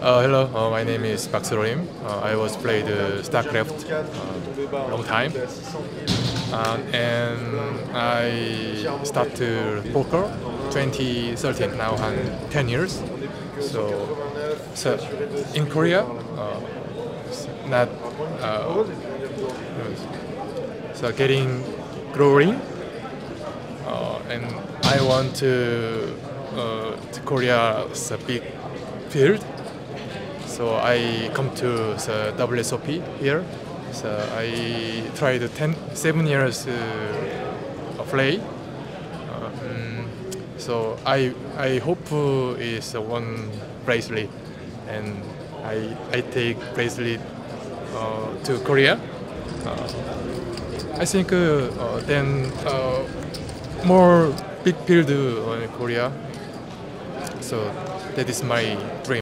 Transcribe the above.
Uh, hello, uh, my name is Park Seo-rim. Uh, I was played uh, StarCraft uh, long time, uh, and I started poker 2013. Now I'm 10 years. So, so in Korea, uh, not so getting growing, and I want to to Korea's a big field. So I come to the WSOP here. So I tried 10, seven years uh, play. Mm, so I I hope is one bracelet, and I I take bracelet uh, to Korea. Uh, I think uh, uh, then uh, more big field uh, in Korea. So that is my